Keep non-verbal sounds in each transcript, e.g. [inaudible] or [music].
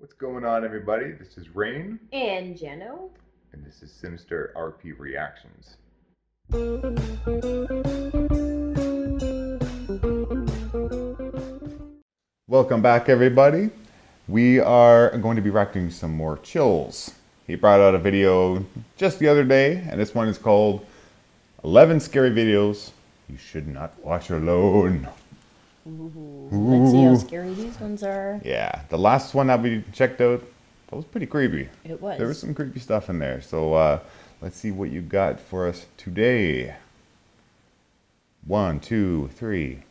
What's going on, everybody? This is Rain, And Jeno. and this is Sinister RP Reactions. Welcome back, everybody. We are going to be reacting some more chills. He brought out a video just the other day, and this one is called 11 Scary Videos You Should Not Watch Alone. Let's see how scary these ones are. Yeah, the last one that we checked out, that was pretty creepy. It was. There was some creepy stuff in there. So uh, let's see what you got for us today. One, two, three.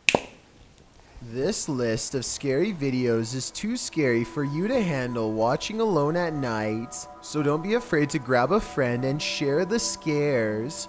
This list of scary videos is too scary for you to handle watching alone at night, so don't be afraid to grab a friend and share the scares.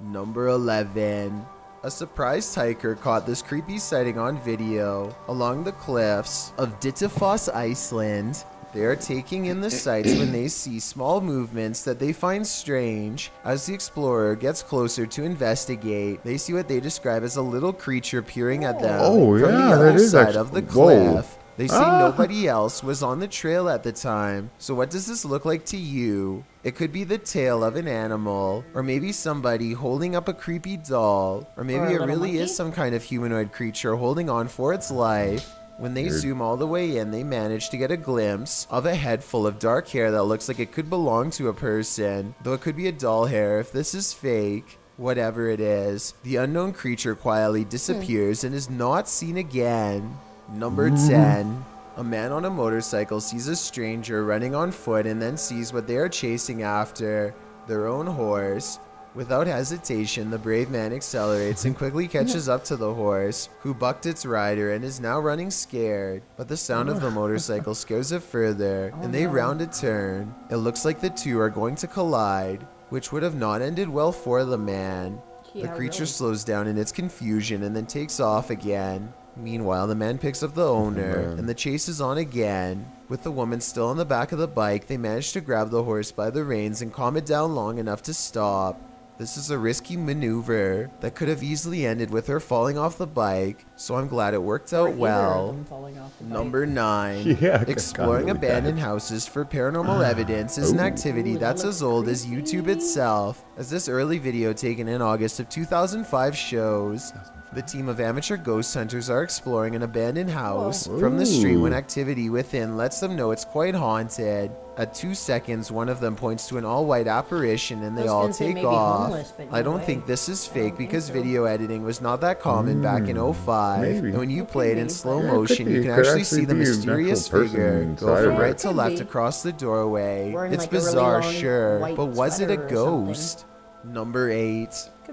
Number 11. A surprised hiker caught this creepy sighting on video along the cliffs of Dettifoss, Iceland. They are taking in the sights when they see small movements that they find strange. As the explorer gets closer to investigate, they see what they describe as a little creature peering at them Oh, from yeah, the other is side actu- of the whoa. Cliff. They say Ah. nobody else was on the trail at the time. So what does this look like to you? It could be the tail of an animal, or maybe somebody holding up a creepy doll, or maybe Or it really monkey? is some kind of humanoid creature holding on for its life. When they Weird. zoom all the way in, they manage to get a glimpse of a head full of dark hair that looks like it could belong to a person, though it could be a doll hair if this is fake. Whatever it is, the unknown creature quietly disappears and is not seen again. Number 10. A man on a motorcycle sees a stranger running on foot and then sees what they are chasing after their own horse. Without hesitation, the brave man accelerates and quickly [laughs] catches up to the horse, who bucked its rider and is now running scared. But the sound of the [laughs] motorcycle scares it further, oh, and they round a turn. It looks like the two are going to collide, which would have not ended well for the man. The creature slows down in its confusion and then takes off again. Meanwhile, the man picks up the owner, Man. and the chase is on again. With the woman still on the back of the bike, they manage to grab the horse by the reins and calm it down long enough to stop. This is a risky maneuver that could have easily ended with her falling off the bike, so I'm glad it worked out well. them falling off the bike. Number 9. [laughs] Yeah, Exploring abandoned that. houses for paranormal evidence is an activity that's as old as. YouTube itself, as this early video taken in August of 2005 shows. The team of amateur ghost hunters are exploring an abandoned house from the street when activity within lets them know it's quite haunted. At two seconds, one of them points to an all white apparition and they was all take maybe off. homeless, but I don't way. think this is fake oh, because so. video editing was not that common back in 05. maybe. And when you play it in slow Yeah, motion, you can actually actually see the mysterious figure go from right to left be. across the doorway. Wearing, It's like, a really bizarre, sure, but was it a sweater or something. ghost? Number 8.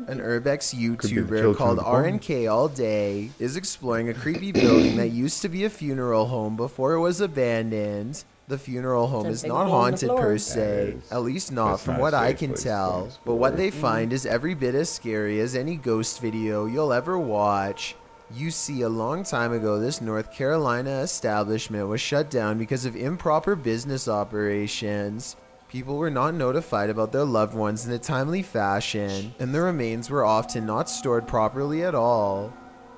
An. Urbex YouTuber called of the home. RNK All Day is exploring a creepy building that used to be a funeral home before it was abandoned. The funeral home is not hole in the haunted per se, at least not from not what I can tell. But what they find is every bit as scary as any ghost video you'll ever watch. You see, a long time ago, this North Carolina establishment was shut down because of improper business operations. People were not notified about their loved ones in a timely fashion, and the remains were often not stored properly at all.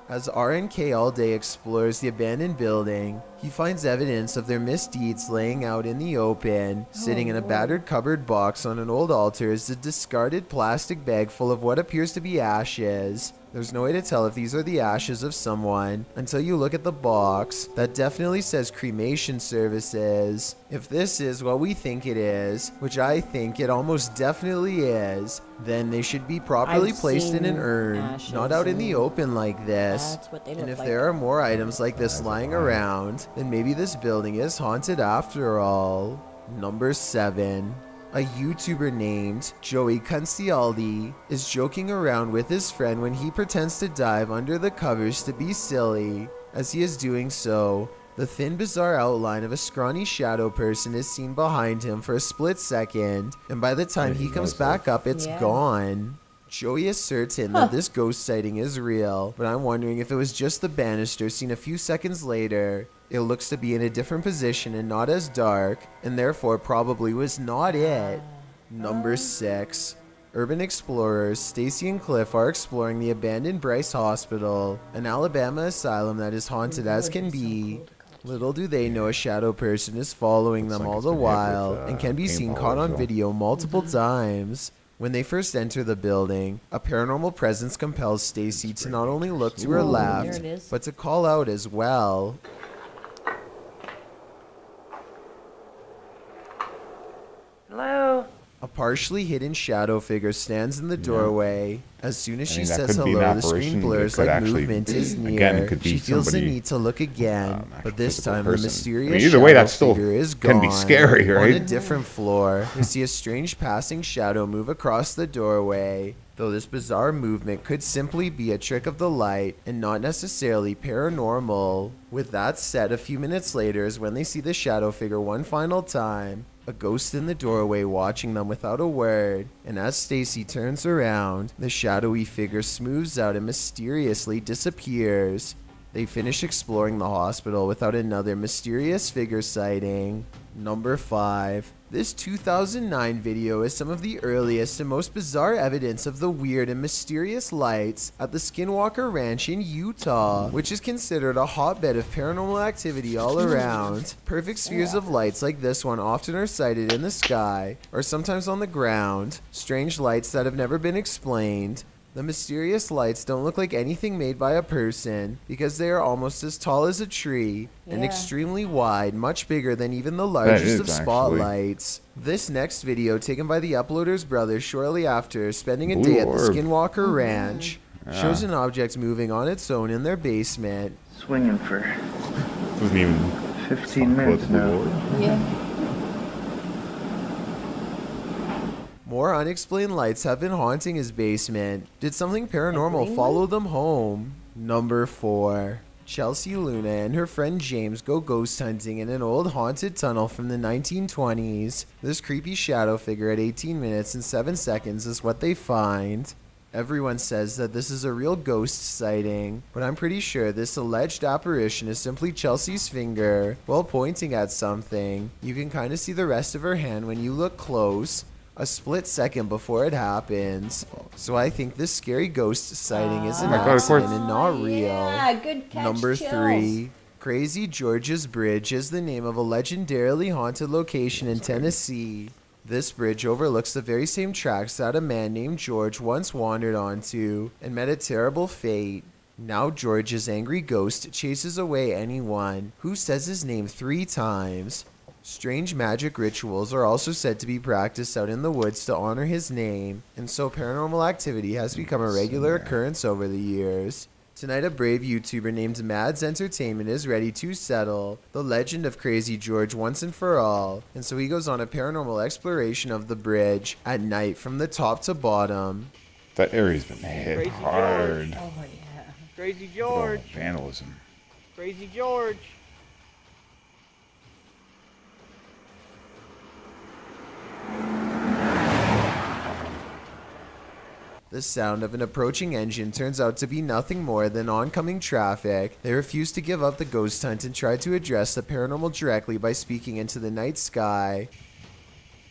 As RNK All Day explores the abandoned building, he finds evidence of their misdeeds laying out in the open. Sitting in a oh, battered cupboard box on an old altar is a discarded plastic bag full of what appears to be ashes. There's no way to tell if these are the ashes of someone until you look at the box that definitely says cremation services. If this is what we think it is, which I think it almost definitely is, then they should be properly I've placed in an urn, not out in the open like this. That's what they And if like. there are more items like this That's lying wild. around, then maybe this building is haunted after all. Number 7. A YouTuber named Joey Concialdi is joking around with his friend when he pretends to dive under the covers to be silly. As he is doing so, the thin, bizarre outline of a scrawny shadow person is seen behind him for a split second, and by the time he he comes back up, it's Yeah. gone. Joey is certain Huh. that this ghost sighting is real, but I'm wondering if it was just the banister seen a few seconds later. It looks to be in a different position and not as dark, and therefore probably was not it. Number 6. Urban explorers Stacy and Cliff are exploring the abandoned Bryce Hospital, an Alabama asylum that is haunted as can be. Little do they know a shadow person is following them all the been hit with, while uh, and can be seen caught on video multiple times. When they first enter the building, a paranormal presence compels Stacy to not only look to her Ooh, left, but to call out as well. Hello? A partially hidden shadow figure stands in the doorway. As soon as I she mean, that says hello, the screen apparition, but it blurs like actually movement is near. again, could be she feels the need to look again, um, but this time the person. I mysterious mean, either way, that's still figure is can be gone. scary, On a different floor, we see a strange passing shadow move across the doorway. Though this bizarre movement could simply be a trick of the light and not necessarily paranormal. With that said, a few minutes later is when they see the shadow figure one final time. A ghost in the doorway watching them without a word, and as Stacy turns around, the shadowy figure smooths out and mysteriously disappears. They finish exploring the hospital without another mysterious figure sighting. Number 5. This 2009 video is some of the earliest and most bizarre evidence of the weird and mysterious lights at the Skinwalker Ranch in Utah, which is considered a hotbed of paranormal activity all [laughs] around. Perfect spheres of lights like this one often are sighted in the sky or sometimes on the ground, strange lights that have never been explained. The mysterious lights don't look like anything made by a person because they are almost as tall as a tree and extremely wide, much bigger than even the largest is, of actually. spotlights. This next video, taken by the uploader's brother shortly after spending a Blue day at the orb. Skinwalker mm-hmm. Ranch, Yeah. shows an object moving on its own in their basement. Swinging for Wasn't even 15 minutes now. Yeah. More unexplained lights have been haunting his basement. Did something paranormal follow them home? Number 4. Chelsea Luna and her friend James go ghost hunting in an old haunted tunnel from the 1920s. This creepy shadow figure at 18 minutes and 7 seconds is what they find. Everyone says that this is a real ghost sighting, but I'm pretty sure this alleged apparition is simply Chelsea's finger while pointing at something. You can kind of see the rest of her hand when you look close, a split second before it happens. So I think this scary ghost sighting is an Oh God, accident and not real. Yeah, good catch. Number Chills. three. Crazy George's Bridge is the name of a legendarily haunted location in Tennessee. This bridge overlooks the very same tracks that a man named George once wandered onto and met a terrible fate. Now George's angry ghost chases away anyone who says his name three times. Strange magic rituals are also said to be practiced out in the woods to honor his name, and so paranormal activity has become a regular occurrence over the years. Tonight, a brave YouTuber named Mads Entertainment is ready to settle the legend of Crazy George once and for all, and so he goes on a paranormal exploration of the bridge at night from the top to bottom. That area's been hit Crazy hard. Oh yeah. Crazy George. vandalism. Crazy George. The sound of an approaching engine turns out to be nothing more than oncoming traffic. They refuse to give up the ghost hunt and try to address the paranormal directly by speaking into the night sky.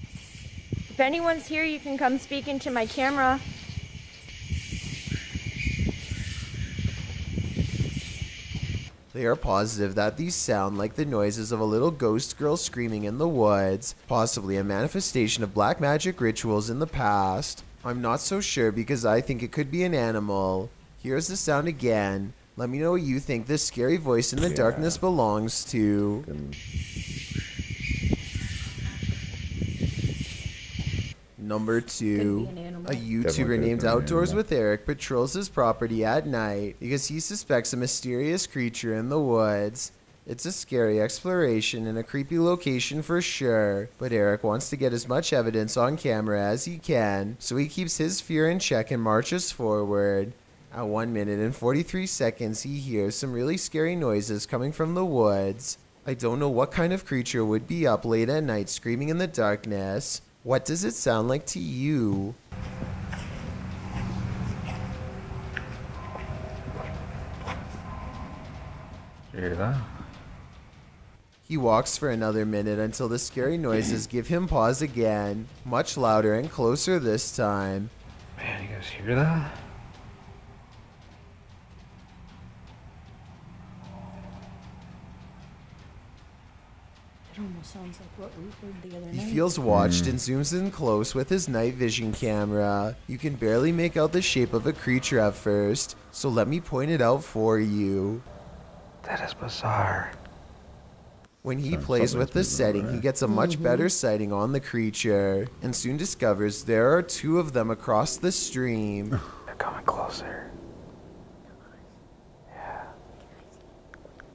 If anyone's here, you can come speak into my camera. They are positive that these sound like the noises of a little ghost girl screaming in the woods, possibly a manifestation of black magic rituals in the past. I'm not so sure because I think it could be an animal. Here's the sound again. Let me know what you think this scary voice in the Yeah. darkness belongs to. Number two, an a YouTuber named Outdoors with Eric patrols his property at night because he suspects a mysterious creature in the woods. It's a scary exploration and a creepy location for sure, but Eric wants to get as much evidence on camera as he can, so he keeps his fear in check and marches forward. At 1 minute and 43 seconds, he hears some really scary noises coming from the woods. I don't know what kind of creature would be up late at night screaming in the darkness. What does it sound like to you? You hear that? He walks for another minute until the scary noises give him pause again, much louder and closer this time. Man, you guys hear that? Almost sounds like what we heard the other He feels watched hmm. and zooms in close with his night vision camera. You can barely make out the shape of a creature at first, so let me point it out for you. That is bizarre. When he Sounds plays with the moving setting, he gets a much mm-hmm. better sighting on the creature and soon discovers there are two of them across the stream. [laughs] They're coming closer.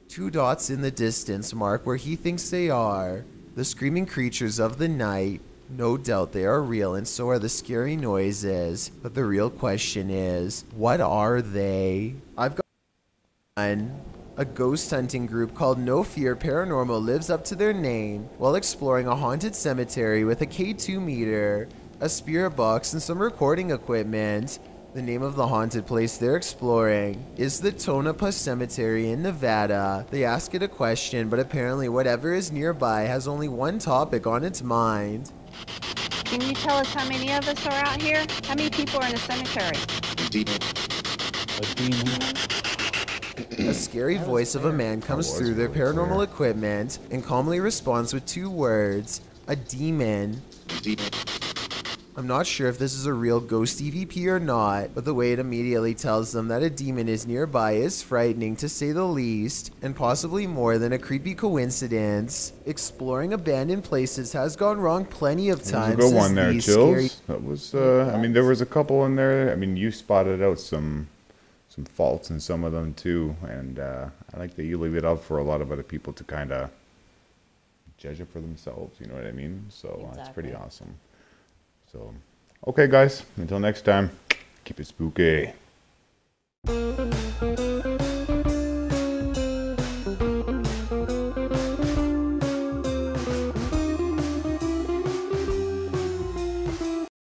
Two dots in the distance mark where he thinks they are. The screaming creatures of the night. No doubt they are real, and so are the scary noises. But the real question is what are they? I've got one. A ghost hunting group called No Fear Paranormal lives up to their name while exploring a haunted cemetery with a K2 meter, a spirit box, and some recording equipment. The name of the haunted place they're exploring is the Tonopah Cemetery in Nevada. They ask it a question, but apparently, whatever is nearby has only one topic on its mind. Can you tell us how many of us are out here? How many people are in the cemetery? A scary voice of a man comes through their paranormal clear. equipment and calmly responds with two words a demon. I'm not sure if this is a real ghost EVP or not, but the way it immediately tells them that a demon is nearby is frightening to say the least, and possibly more than a creepy coincidence. Exploring abandoned places has gone wrong plenty of a times. good as one there, Chills. That was, uh, I mean, there was a couple in there. I mean, you spotted out some some faults in some of them too, and uh, I like that you leave it up for a lot of other people to kind of judge it for themselves. You know what I mean? So that's pretty awesome. So, okay, guys. Until next time, keep it spooky.